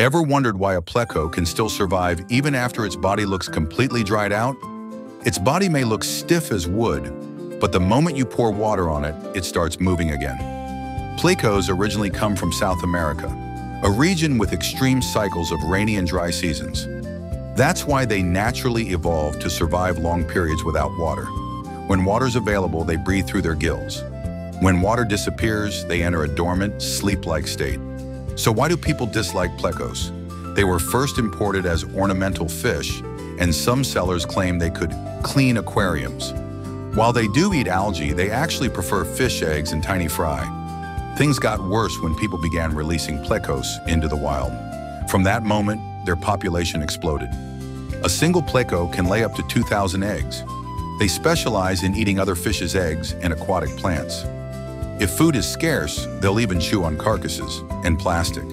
Ever wondered why a pleco can still survive even after its body looks completely dried out? Its body may look stiff as wood, but the moment you pour water on it, it starts moving again. Plecos originally come from South America, a region with extreme cycles of rainy and dry seasons. That's why they naturally evolved to survive long periods without water. When water's available, they breathe through their gills. When water disappears, they enter a dormant, sleep-like state. So why do people dislike plecos? They were first imported as ornamental fish, and some sellers claim they could clean aquariums. While they do eat algae, they actually prefer fish eggs and tiny fry. Things got worse when people began releasing plecos into the wild. From that moment, their population exploded. A single pleco can lay up to 2,000 eggs. They specialize in eating other fish's eggs and aquatic plants. If food is scarce, they'll even chew on carcasses and plastic.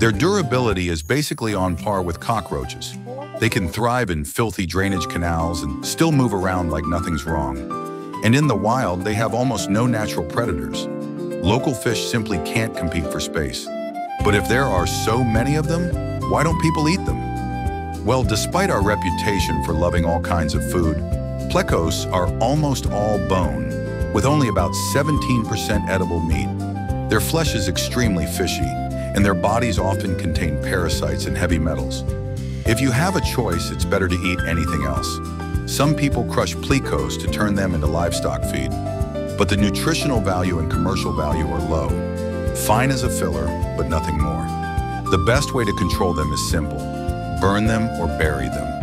Their durability is basically on par with cockroaches. They can thrive in filthy drainage canals and still move around like nothing's wrong. And in the wild, they have almost no natural predators. Local fish simply can't compete for space. But if there are so many of them, why don't people eat them? Well, despite our reputation for loving all kinds of food, plecos are almost all bone with only about 17% edible meat. Their flesh is extremely fishy, and their bodies often contain parasites and heavy metals. If you have a choice, it's better to eat anything else. Some people crush plecos to turn them into livestock feed, but the nutritional value and commercial value are low. Fine as a filler, but nothing more. The best way to control them is simple. Burn them or bury them.